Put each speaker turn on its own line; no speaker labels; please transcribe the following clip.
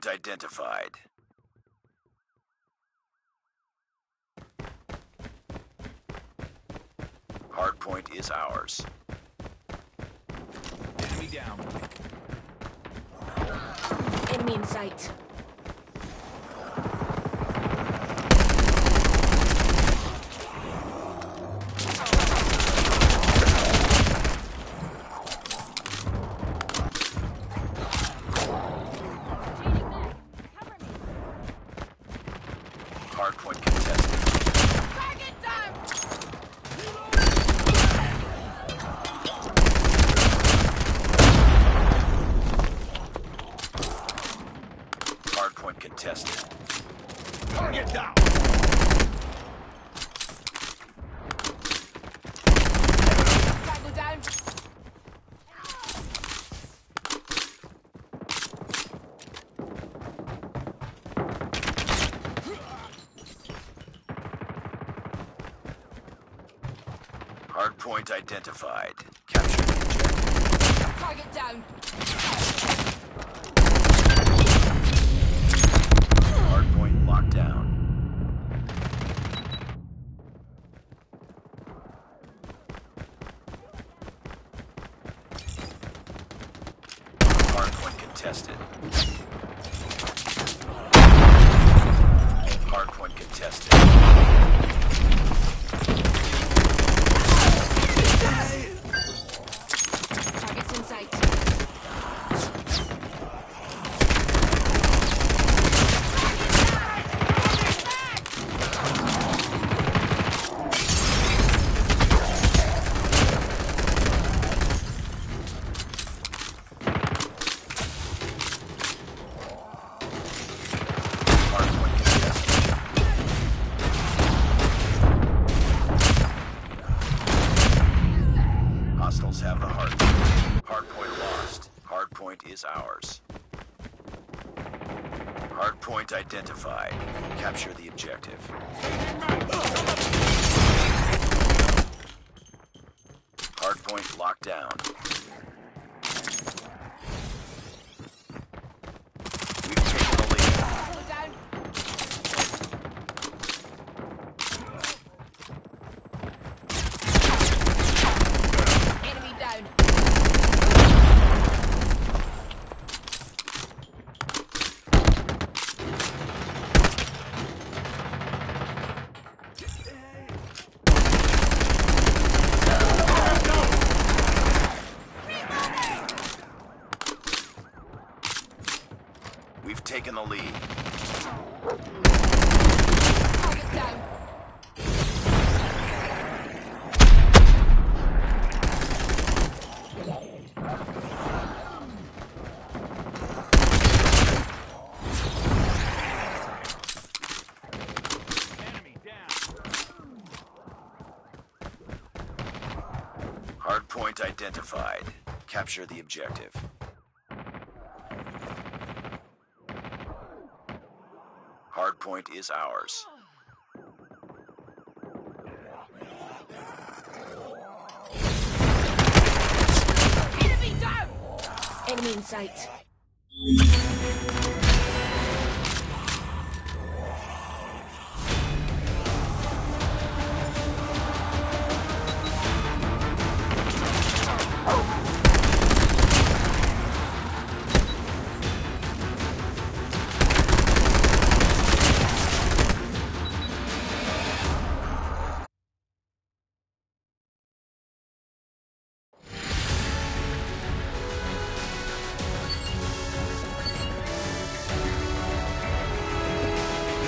Hardpoint identified. Hardpoint is ours.
Enemy down.
Enemy in sight.
Hardpoint contested.
Target down!
Hardpoint contested.
Target down.
Down!
Hardpoint identified. Capture the objective.
Target down!
Hardpoint locked down. Hardpoint contested. Hardpoint contested.
Targets in sight.
Hardpoint contested. Hostiles have the hard. Hardpoint lost. Hardpoint is ours. Hardpoint identified. Capture the objective. Hardpoint locked down. We've taken the lead.
Tango down! Enemy down!
We've taken the lead.
Target
down!
Hardpoint identified. Capture the objective. Hardpoint is ours.
Enemy down! Enemy in sight.